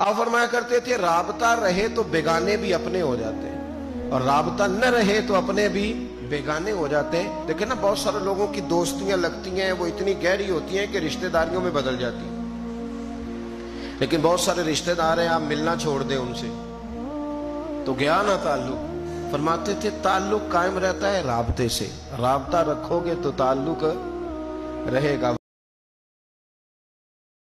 आप फरमाया करते थे, राबता रहे तो बेगाने भी अपने हो जाते और राबता न रहे तो अपने भी बेगाने हो जाते हैं। देखे ना, बहुत सारे लोगों की दोस्तियाँ लगती हैं, वो इतनी गहरी होती हैं कि रिश्तेदारियों में बदल जाती हैं। लेकिन बहुत सारे रिश्तेदार हैं, आप मिलना छोड़ दें उनसे। तो गया ना ताल्लुक? फरमाते थे, ताल्लुक कायम रहता है राबते से। राबता रखोगे तो ताल्लुक रहेगा